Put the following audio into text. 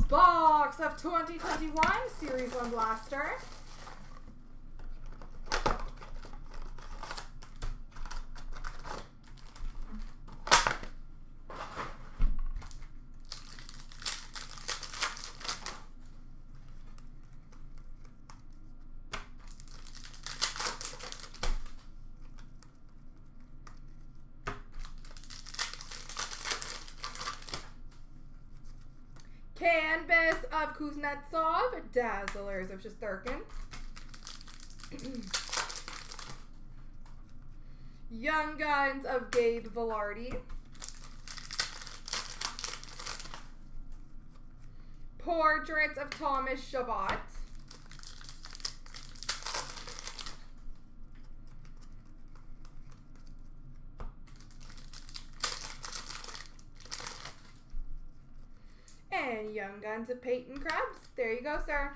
Box of 2021 Series 1 Blaster. Canvas of Kuznetsov. Dazzlers of Shesterkin. Young Guns of Gabe Vilardi. Portraits of Thomas Chabot. Young Guns of Peyton Krebs. There you go, sir.